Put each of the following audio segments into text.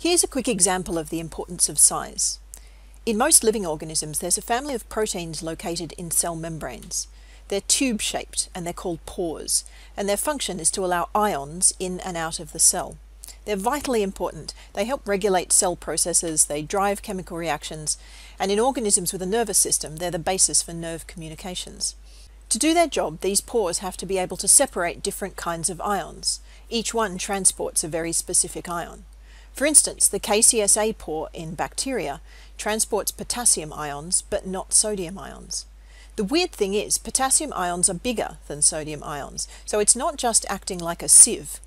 Here's a quick example of the importance of size. In most living organisms, there's a family of proteins located in cell membranes. They're tube-shaped and they're called pores, and their function is to allow ions in and out of the cell. They're vitally important. They help regulate cell processes, they drive chemical reactions, and in organisms with a nervous system, they're the basis for nerve communications. To do their job, these pores have to be able to separate different kinds of ions. Each one transports a very specific ion. For instance, the KCSA pore in bacteria transports potassium ions but not sodium ions. The weird thing is, potassium ions are bigger than sodium ions, so it's not just acting like a sieve.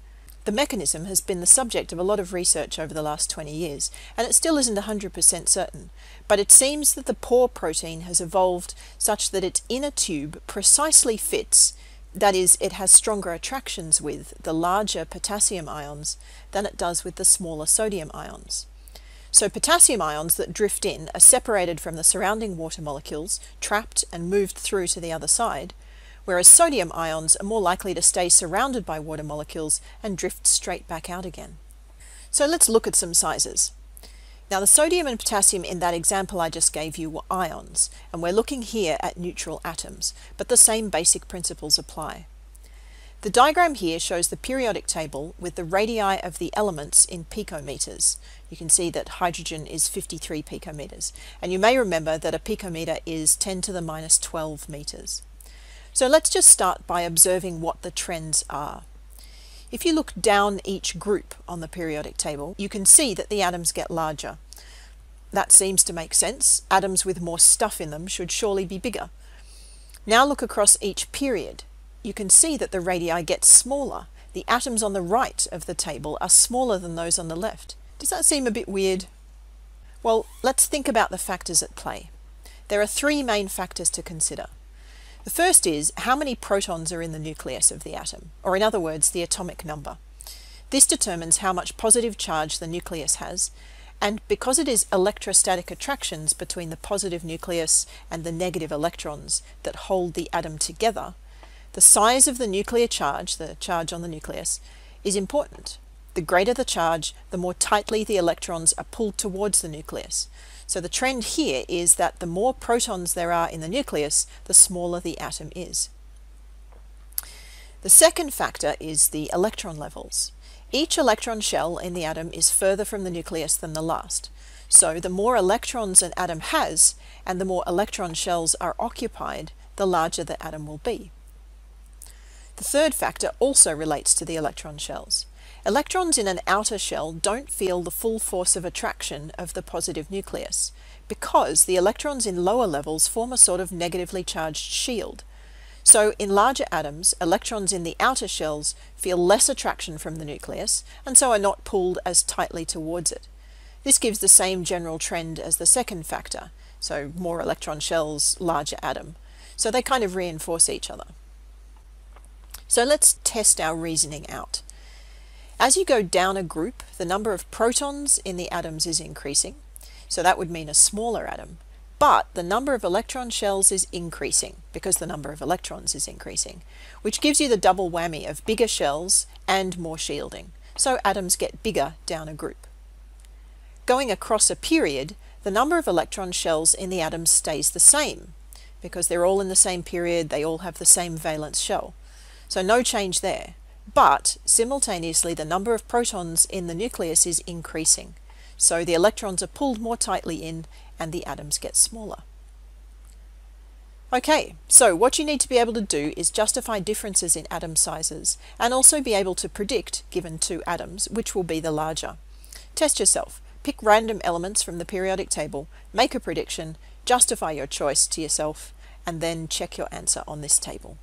The mechanism has been the subject of a lot of research over the last 20 years, and it still isn't 100% certain, but it seems that the pore protein has evolved such that its inner tube precisely fits that is, it has stronger attractions with the larger potassium ions than it does with the smaller sodium ions. So potassium ions that drift in are separated from the surrounding water molecules, trapped and moved through to the other side, whereas sodium ions are more likely to stay surrounded by water molecules and drift straight back out again. So let's look at some sizes. Now the sodium and potassium in that example I just gave you were ions, and we're looking here at neutral atoms, but the same basic principles apply. The diagram here shows the periodic table with the radii of the elements in picometers. You can see that hydrogen is 53 picometers, and you may remember that a picometer is 10 to the minus 12 meters. So let's just start by observing what the trends are. If you look down each group on the periodic table, you can see that the atoms get larger. That seems to make sense. Atoms with more stuff in them should surely be bigger. Now look across each period. You can see that the radii get smaller. The atoms on the right of the table are smaller than those on the left. Does that seem a bit weird? Well, let's think about the factors at play. There are three main factors to consider. The first is how many protons are in the nucleus of the atom, or in other words, the atomic number. This determines how much positive charge the nucleus has, and because it is electrostatic attractions between the positive nucleus and the negative electrons that hold the atom together, the size of the nuclear charge, the charge on the nucleus, is important. The greater the charge, the more tightly the electrons are pulled towards the nucleus. So the trend here is that the more protons there are in the nucleus, the smaller the atom is. The second factor is the electron levels. Each electron shell in the atom is further from the nucleus than the last. So the more electrons an atom has, and the more electron shells are occupied, the larger the atom will be. The third factor also relates to the electron shells. Electrons in an outer shell don't feel the full force of attraction of the positive nucleus because the electrons in lower levels form a sort of negatively charged shield. So in larger atoms, electrons in the outer shells feel less attraction from the nucleus and so are not pulled as tightly towards it. This gives the same general trend as the second factor, so more electron shells, larger atom. So they kind of reinforce each other. So let's test our reasoning out. As you go down a group, the number of protons in the atoms is increasing, so that would mean a smaller atom. But the number of electron shells is increasing because the number of electrons is increasing, which gives you the double whammy of bigger shells and more shielding. So atoms get bigger down a group. Going across a period, the number of electron shells in the atoms stays the same because they're all in the same period, they all have the same valence shell. So no change there. But simultaneously, the number of protons in the nucleus is increasing. So the electrons are pulled more tightly in and the atoms get smaller. Okay, so what you need to be able to do is justify differences in atom sizes and also be able to predict, given two atoms, which will be the larger. Test yourself. Pick random elements from the periodic table, make a prediction, justify your choice to yourself, and then check your answer on this table.